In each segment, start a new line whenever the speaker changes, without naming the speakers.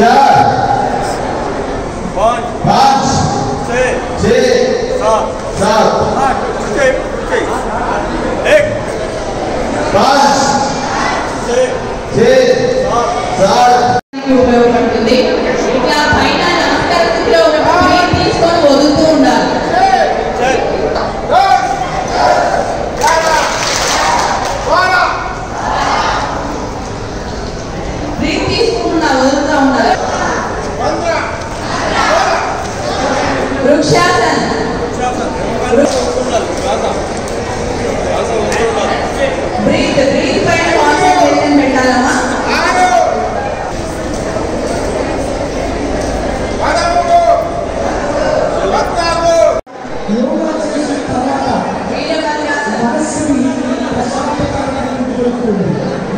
ચાર પાંચ છ સાત સાત એક પાંચ
Luke Shelton. Breathe, breathe and concentration పెట్టాలమ్మా వీడియో మనసు ప్రశాంతకరమైన
కోరుకుంటుంది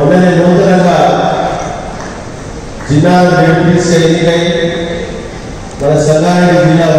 उन्होंने नूतन जिला डिप्टी सैनिक मैं सदा जिला